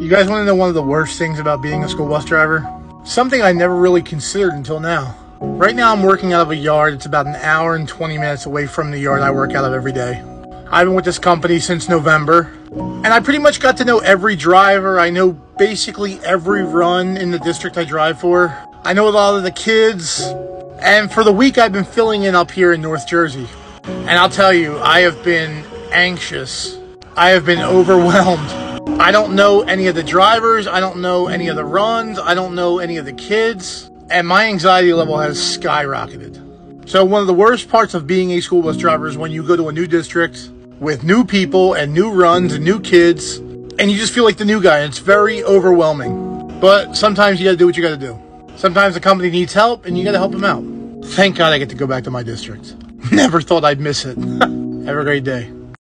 You guys want to know one of the worst things about being a school bus driver? Something I never really considered until now. Right now, I'm working out of a yard. It's about an hour and 20 minutes away from the yard I work out of every day. I've been with this company since November, and I pretty much got to know every driver. I know basically every run in the district I drive for. I know a lot of the kids, and for the week I've been filling in up here in North Jersey. And I'll tell you, I have been anxious. I have been overwhelmed. I don't know any of the drivers. I don't know any of the runs. I don't know any of the kids. And my anxiety level has skyrocketed. So, one of the worst parts of being a school bus driver is when you go to a new district with new people and new runs and new kids, and you just feel like the new guy. It's very overwhelming. But sometimes you gotta do what you gotta do. Sometimes the company needs help and you gotta help them out. Thank God I get to go back to my district. Never thought I'd miss it. Have a great day.